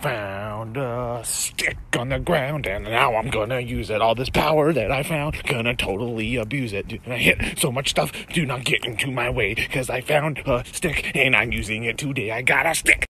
Found a stick on the ground and now I'm gonna use it. All this power that I found, gonna totally abuse it. And I hit so much stuff, do not get into my way, cause I found a stick and I'm using it today. I got a stick.